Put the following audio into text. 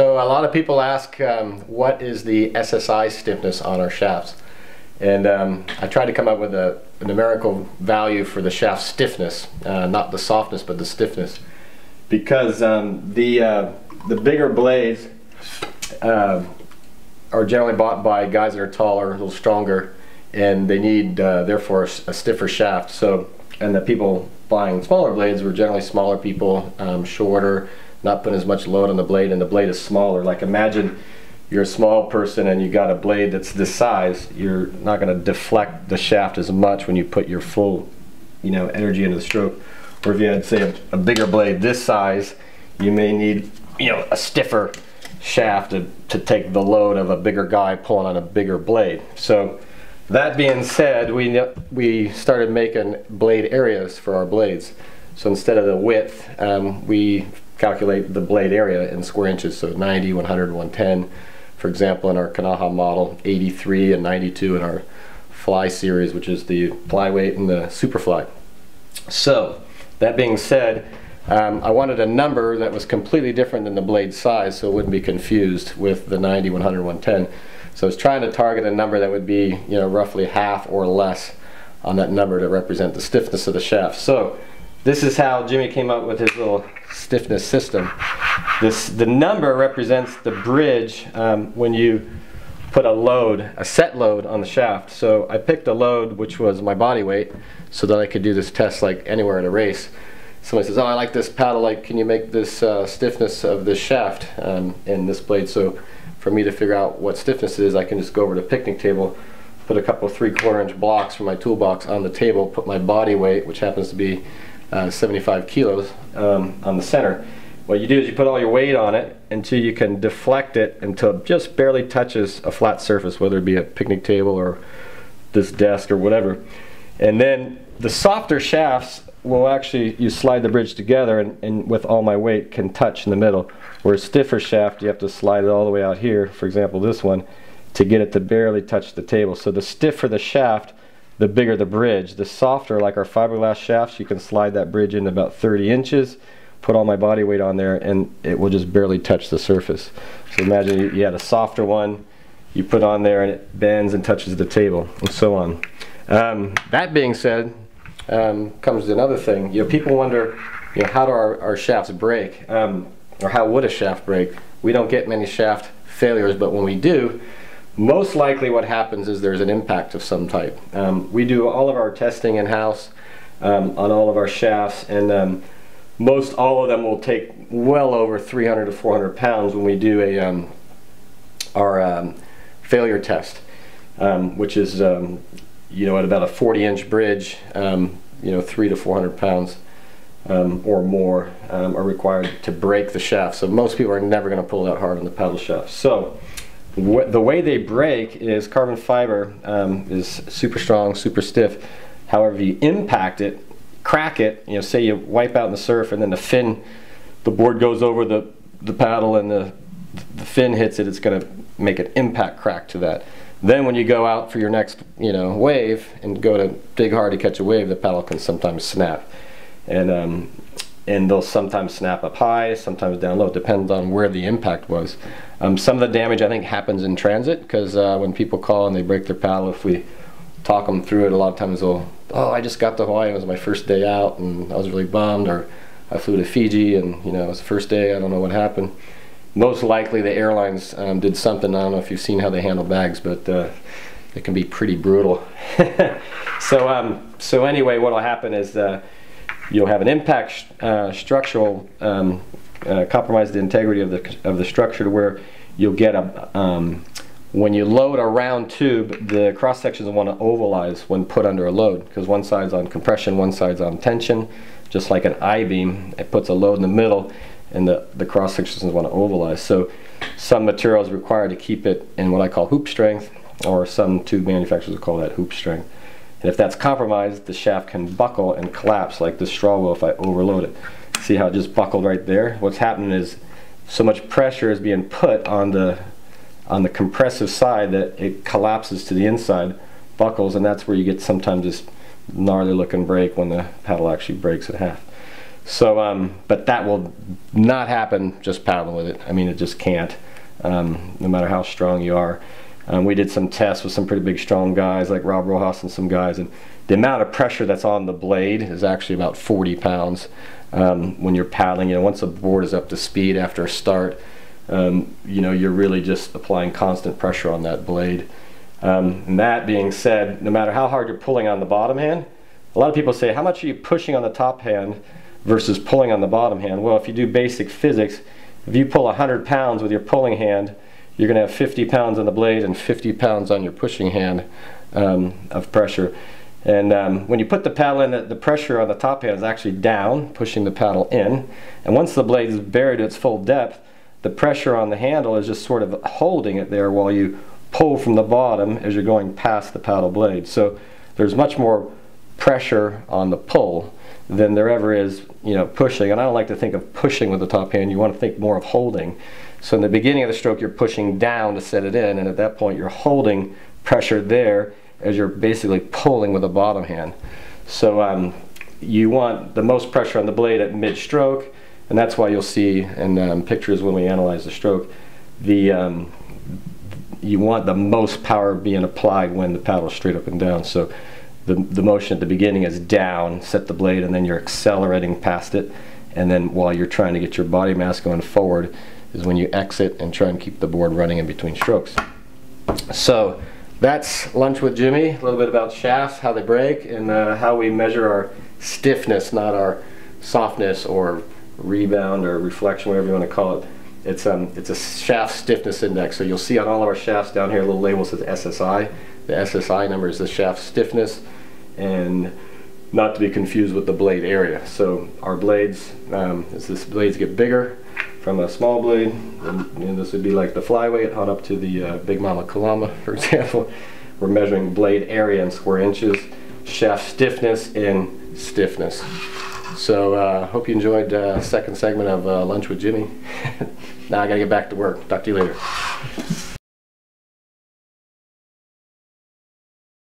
So a lot of people ask, um, what is the SSI stiffness on our shafts? And um, I tried to come up with a, numerical value for the shaft stiffness, uh, not the softness, but the stiffness. Because um, the, uh, the bigger blades uh, are generally bought by guys that are taller, a little stronger, and they need, uh, therefore, a, a, stiffer shaft. So, and the people buying smaller blades were generally smaller people, um, shorter, not putting as much load on the blade, and the blade is smaller. Like imagine you're a small person and you got a blade that's this size, you're not going to deflect the shaft as much when you put your full, you know, energy into the stroke. Or if you had, say, a, a bigger blade this size, you may need, you know, a stiffer shaft to, to take the load of a bigger guy pulling on a bigger blade. So that being said, we, we started making blade areas for our blades. So instead of the width, um, we calculate the blade area in square inches, so 90, 100, 110. For example, in our Kanaha model, 83 and 92 in our fly series, which is the flyweight and the superfly. So, that being said, um, I wanted a number that was completely different than the blade size so it wouldn't be confused with the 90, 100, 110. So I was trying to target a number that would be you know, roughly half or less on that number to represent the stiffness of the shaft. So this is how Jimmy came up with his little stiffness system. This, the number represents the bridge um, when you put a load, a set load on the shaft. So I picked a load which was my body weight so that I could do this test like anywhere in a race. Somebody says, oh I like this paddle, like can you make this uh, stiffness of this shaft um, in this blade? So for me to figure out what stiffness is, I can just go over to the picnic table, put a couple three quarter inch blocks from my toolbox on the table, put my body weight, which happens to be uh, 75 kilos um, on the center. What you do is you put all your weight on it until you can deflect it until it just barely touches a flat surface, whether it be a picnic table or this desk or whatever. And then the softer shafts will actually, you slide the bridge together and, and with all my weight can touch in the middle. Where a stiffer shaft, you have to slide it all the way out here, for example this one, to get it to barely touch the table. So the stiffer the shaft, the bigger the bridge. The softer, like our fiberglass shafts, you can slide that bridge in about 30 inches, put all my body weight on there, and it will just barely touch the surface. So imagine you, you had a softer one, you put on there and it bends and touches the table, and so on. Um, that being said, um, comes another thing. You know, people wonder, you know, how do our, our shafts break, um, or how would a shaft break? We don't get many shaft failures, but when we do, most likely what happens is there's an impact of some type. Um, we do all of our testing in-house um, on all of our shafts and um, most all of them will take well over 300 to 400 pounds when we do a um, our um, failure test, um, which is you know at about a 40 inch bridge, you know three to 400 pounds. or more are required to break the shaft. So most people are never going to pull that hard on the pedal shaft. So the way they break is carbon fiber um, is super strong, super stiff. However, you impact it, crack it, you know, say you wipe out in the surf and then the fin, the board goes over the, the paddle and the, the fin hits it, it's going to make an impact crack to that. Then when you go out for your next, you know, wave and go to dig hard to catch a wave, the paddle can sometimes snap. And um, and they'll sometimes snap up high, sometimes down low. Depends on where the impact was. Um, some of the damage I think happens in transit because uh, when people call and they break their paddle, if we talk them through it, a lot of times they'll, oh, I just got to Hawaii, it was my first day out and I was really bummed, or I flew to Fiji and you know it was the first day, I don't know what happened. Most likely the airlines um, did something, I don't know if you've seen how they handle bags, but uh, it can be pretty brutal. so, um, so anyway, what will happen is uh, you'll have an impact uh, structural um, uh, compromise the integrity of the of the structure to where you'll get a um, when you load a round tube, the cross sections want to ovalize when put under a load because one side's on compression, one side's on tension. Just like an I-beam, it puts a load in the middle and the, the cross sections want to ovalize. So some material is required to keep it in what I call hoop strength or some tube manufacturers will call that hoop strength. And if that's compromised, the shaft can buckle and collapse like this straw will if I overload it. See how it just buckled right there? What's happening is so much pressure is being put on the on the compressive side that it collapses to the inside, buckles, and that's where you get sometimes this gnarly looking break when the paddle actually breaks in half. So, um, but that will not happen just paddling with it. I mean, it just can't, um, no matter how strong you are. Um, we did some tests with some pretty big, strong guys like Rob Rojas and some guys, and the amount of pressure that's on the blade is actually about 40 pounds um, when you're paddling. You know, once the board is up to speed after a start, um, you know, you're really just applying constant pressure on that blade. Um, and that being said, no matter how hard you're pulling on the bottom hand, a lot of people say, how much are you pushing on the top hand versus pulling on the bottom hand? Well, if you do basic physics, if you pull 100 pounds with your pulling hand, you're going to have 50 pounds on the blade and 50 pounds on your pushing hand um, of pressure. And um, when you put the paddle in, the, the, pressure on the top hand is actually down, pushing the paddle in. And once the blade is buried to its full depth, the pressure on the handle is just sort of holding it there while you pull from the bottom as you're going past the paddle blade. So there's much more pressure on the pull than there ever is, you know, pushing. And I don't like to think of pushing with the top hand. You want to think more of holding. So in the beginning of the stroke, you're pushing down to set it in, and at that point, you're holding pressure there as you're basically pulling with the bottom hand. So um, you want the most pressure on the blade at mid-stroke, and that's why you'll see in um, pictures when we analyze the stroke, the um, you want the most power being applied when the paddle is straight up and down. So the, the motion at the beginning is down, set the blade, and then you're accelerating past it. And then while you're trying to get your body mass going forward is when you exit and try and keep the board running in between strokes. So that's Lunch with Jimmy, a little bit about shafts, how they break, and uh, how we measure our stiffness, not our softness or rebound or reflection, whatever you want to call it. It's, um, it's a shaft stiffness index. So you'll see on all of our shafts down here, a little label says SSI. The SSI number is the shaft stiffness and not to be confused with the blade area. So our blades, um, as the blades get bigger from a small blade, and, and, this would be like the flyweight on up to the uh, Big Mama Kalama, for example. We're measuring blade area in square inches, shaft stiffness in stiffness. So uh, hope you enjoyed uh, second segment of uh, Lunch with Jimmy. now I gotta get back to work. Talk to you later.